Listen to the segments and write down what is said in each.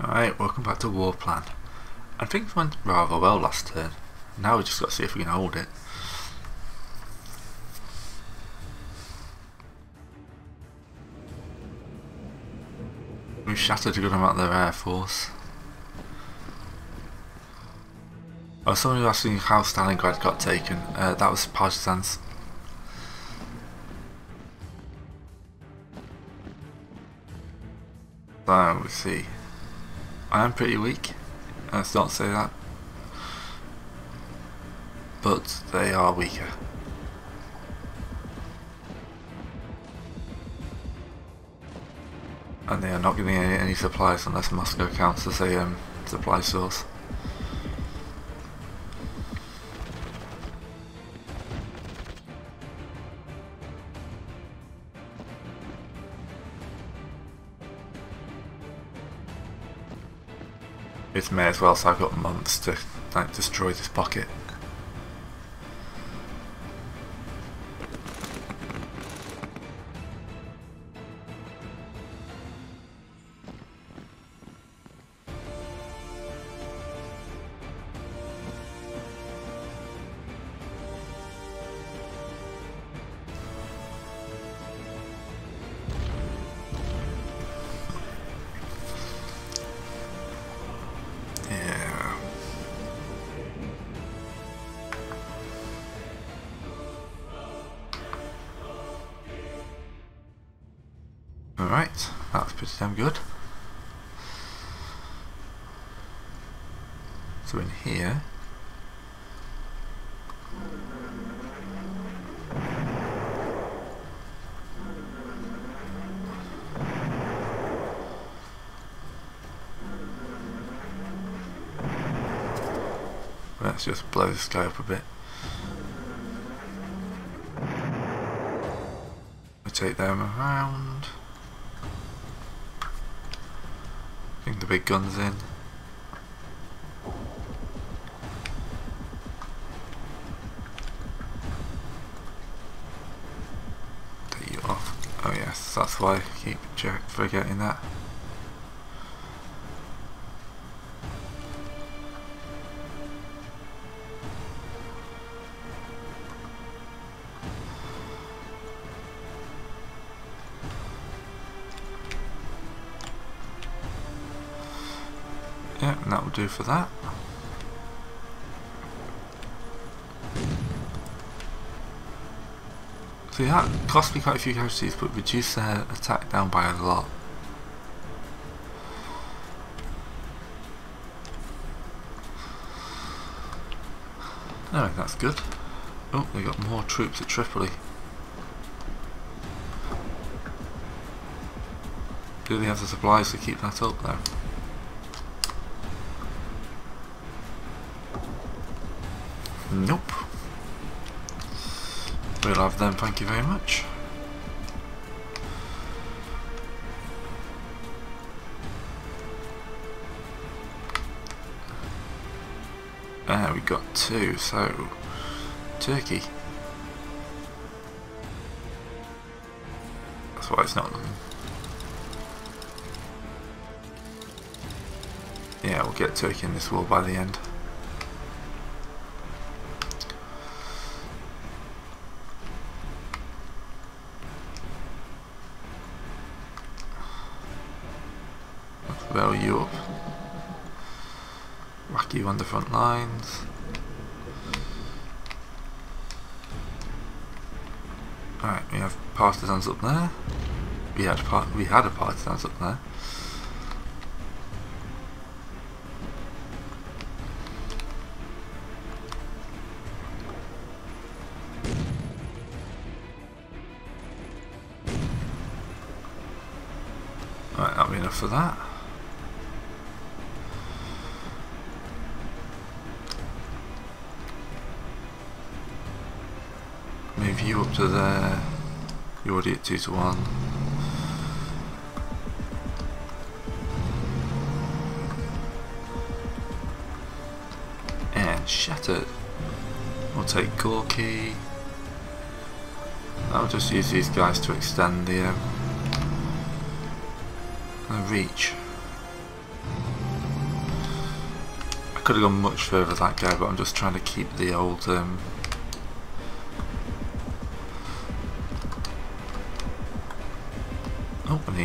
Alright, welcome back to War Plan. And things went rather well last turn. Now we just got to see if we can hold it. We've shattered a good amount of their air force. Oh, someone was asking how Stalingrad got taken. Uh, that was partisans. So, we see. I am pretty weak. Let's not say that. But they are weaker. And they are not giving any, any supplies unless Moscow counts as a um, supply source. May as well, so I've got months to like destroy this pocket. Alright, that's pretty damn good. So in here Let's just blow this guy up a bit. I take them around. Bring the big guns in. Take you off. Oh yes, that's why I keep forgetting that. Do for that. So that cost me quite a few casualties, but reduced their attack down by a lot. Oh, that's good. Oh, they got more troops at Tripoli. Do they have the supplies to keep that up though? Nope. We'll have them, thank you very much. Ah, we got two, so Turkey. That's why it's not. Yeah, we'll get Turkey in this war by the end. Front lines. Alright, we have partisans up there. We had part we had a partisans up there. Right, that'll be enough for that. You up to there. You're already at 2 to 1. And shattered. We'll take Gorky. I'll just use these guys to extend the, um, the reach. I could have gone much further that guy, but I'm just trying to keep the old um,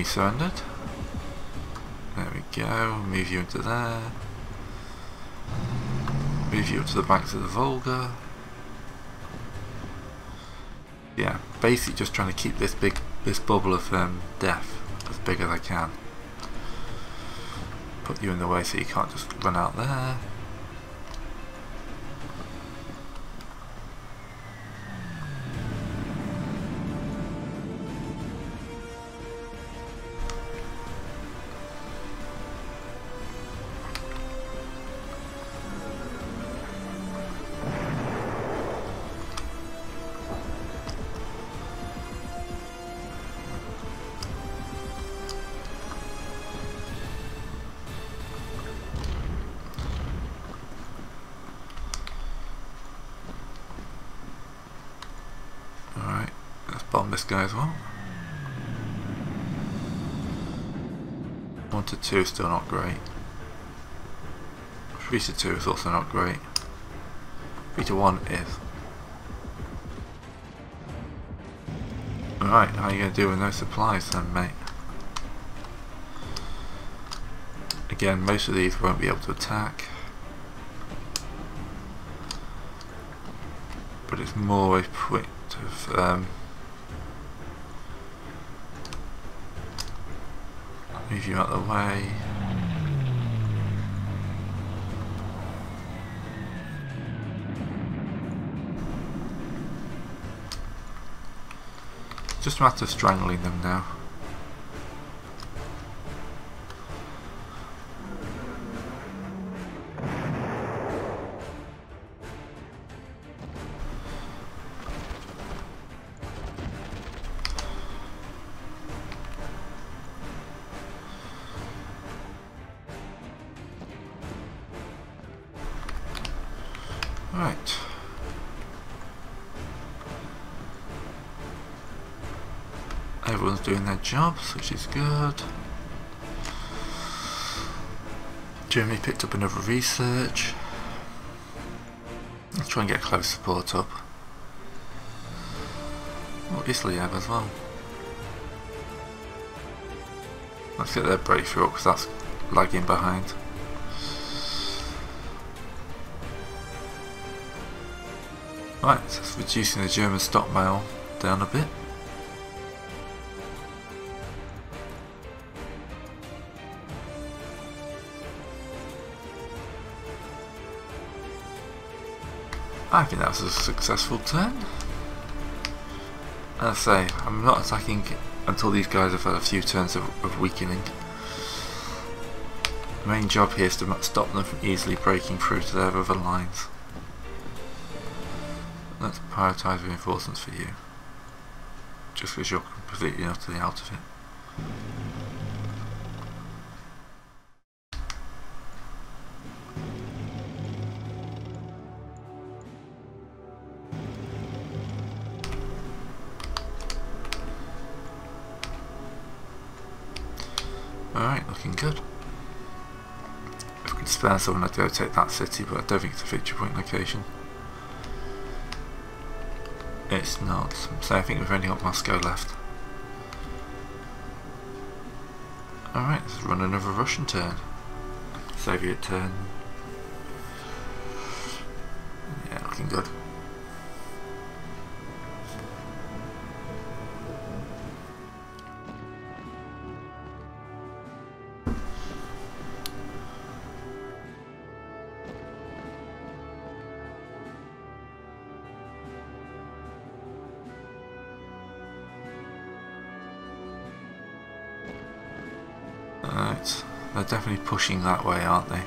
Surrendered. There we go, move you into there. Move you up to the banks of the Volga. Yeah, basically just trying to keep this big, this bubble of um, death as big as I can. Put you in the way so you can't just run out there. Bomb this guy as well. 1 to 2 is still not great. 3 to 2 is also not great. 3 to 1 is. Alright, how are you going to do with no supplies then, mate? Again, most of these won't be able to attack. But it's more a point of um, Move you out of the way. Just a matter of strangling them now. Right. Everyone's doing their jobs, which is good. Germany picked up another research. Let's try and get close support up. Well, Italy have as well. Let's get their breakthrough up because that's lagging behind. Right, so reducing the German stockpile down a bit. I think that was a successful turn. As I say, I'm not attacking until these guys have had a few turns of, of weakening. The main job here is to stop them from easily breaking through to their other lines. Let's prioritise reinforcements for you. Just because you're completely utterly out of it. Alright, looking good. If we could spare someone, I'd go take that city, but I don't think it's a feature point location. It's not. So I think we've only got Moscow left. Alright, let's run another Russian turn. Soviet turn. Yeah, looking good. Pushing that way, aren't they?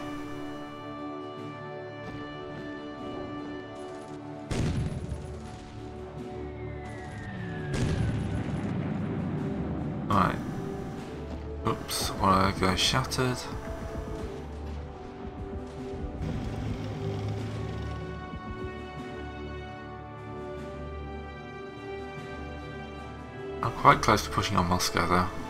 Right. Oops, one of those guys shattered. I'm quite close to pushing on Moscow though.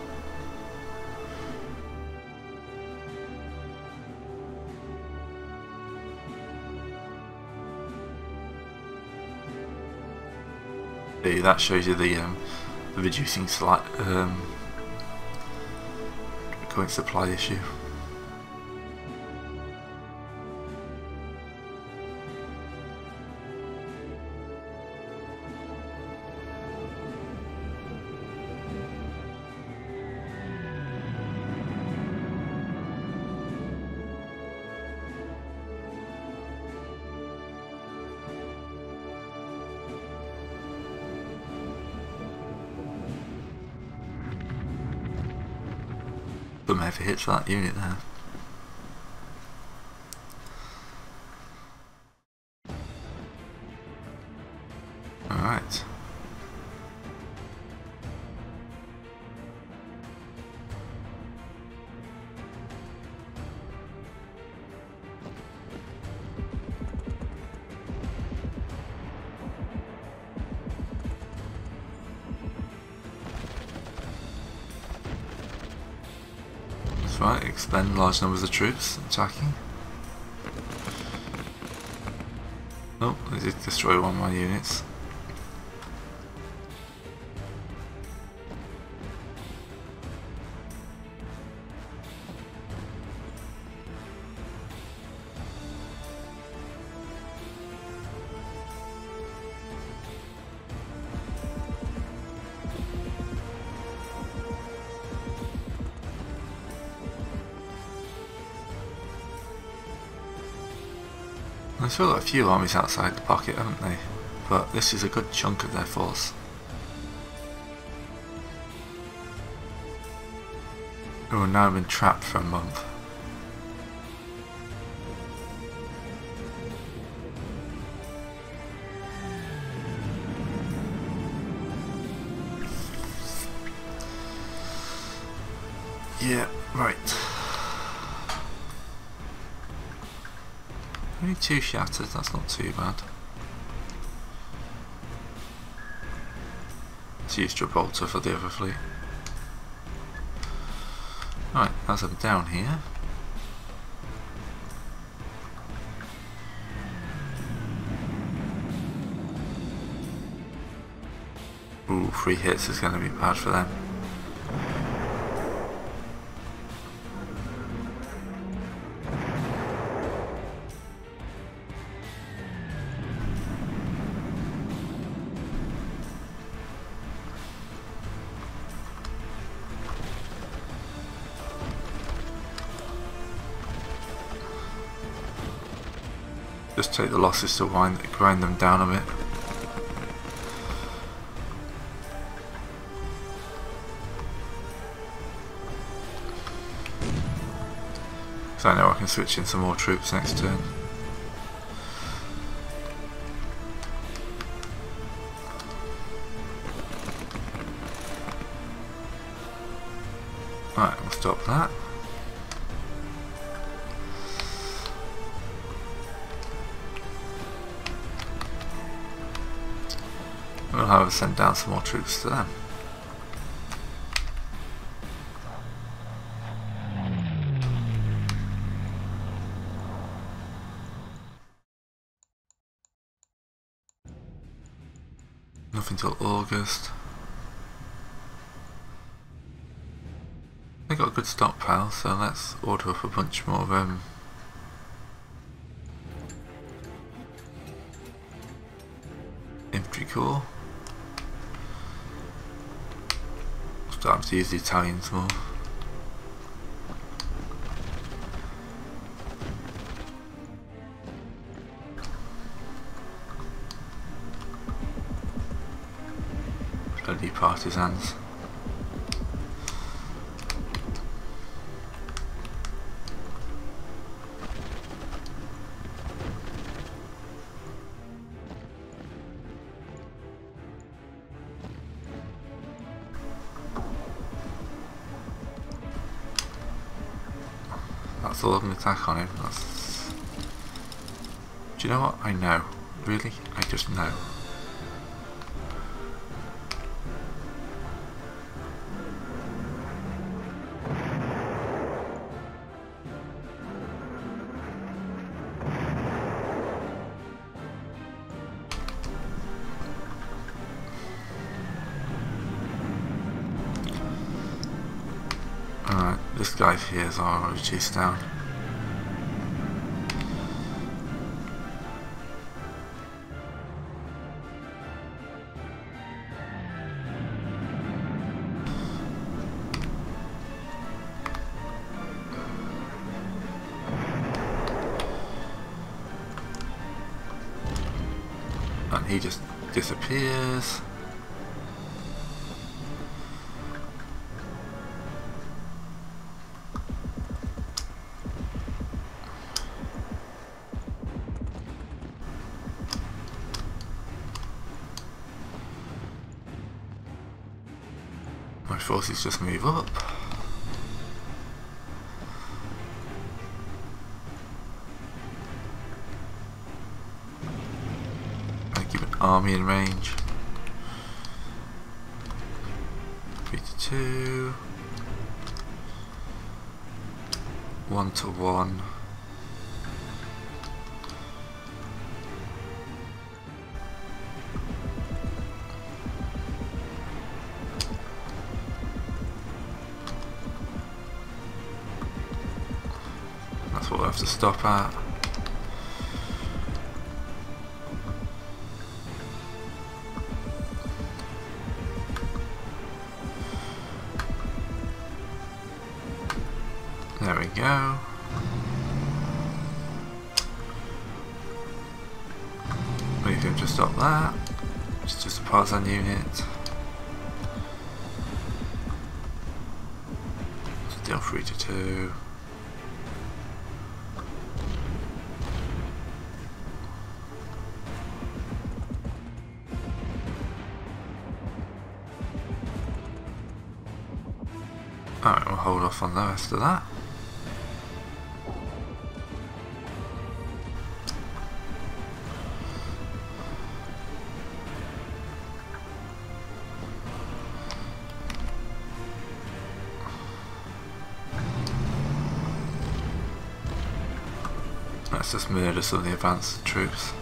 Yeah, that shows you the, um, reducing slight um, supply issue. Some heavy hits that unit there. Right, large numbers of troops attacking. Oh, they did destroy one of my units. Still got a few armies outside the pocket, haven't they? But this is a good chunk of their force. Who have now been trapped for a month. Yeah, right. Only two shattered, that's not too bad. Let's use Gibraltar for the other fleet. Right, as I'm down here. Ooh, three hits is going to be bad for them. Just take the losses to wind, grind them down a bit. So I know I can switch in some more troops next turn. Right, we'll stop that. Have send down some more troops to them. Nothing till August. They got a good stockpile, so let's order up a bunch more of them. Infantry Corps. Starting to use the Italians more. Bloody partisans. an attack on him. That's... Do you know what? I know. Really? I just know. Alright, this guy here is our reduced down. He just disappears. My forces just move up. Army in range. Three to two. One to one. That's what we'll have to stop at. There we go. We can just stop that. It's just a partisan unit. Still 3 to 2. Alright, we'll hold off on the rest of that. Let's just murder some of the advanced troops.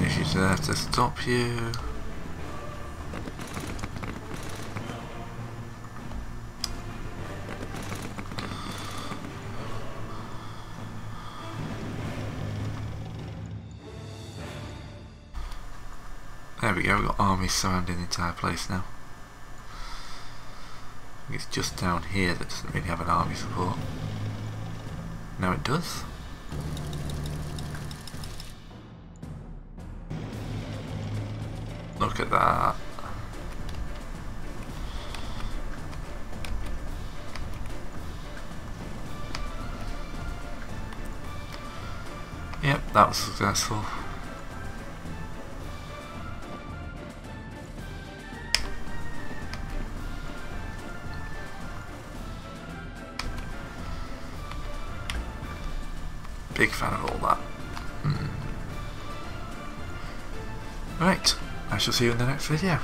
If you there to stop you. We go, we've got armies surrounding the entire place now. It's just down here that doesn't really have an army support. Now it does. Look at that. Yep, that was successful. Big fan of all that. Mm. Right, I shall see you in the next video.